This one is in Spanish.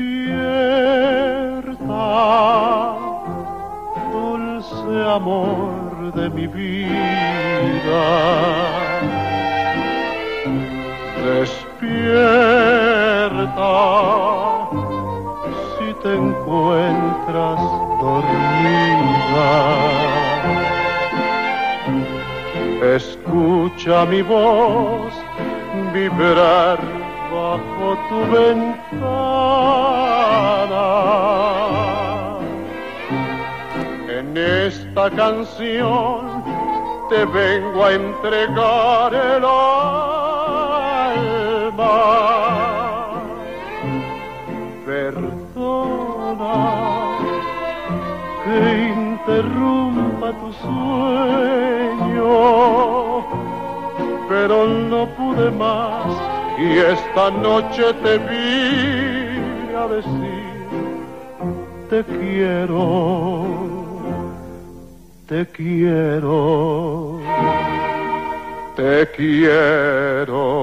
Despierta, dulce amor de mi vida. Despierta, si te encuentras dormida. Escucha mi voz vibrar bajo tu ventana. En esta canción te vengo a entregar el alma. Perdona que interrumpa tu sueño, pero no pude más y esta noche te vine a decir te quiero, te quiero, te quiero.